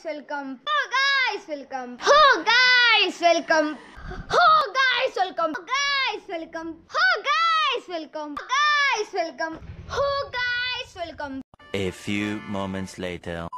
guys, welcome. Oh guys, welcome. Oh guys, welcome. Oh guys, welcome. Oh guys, welcome. Oh guys, welcome. Oh guys, welcome. Oh guys, welcome. A few moments later.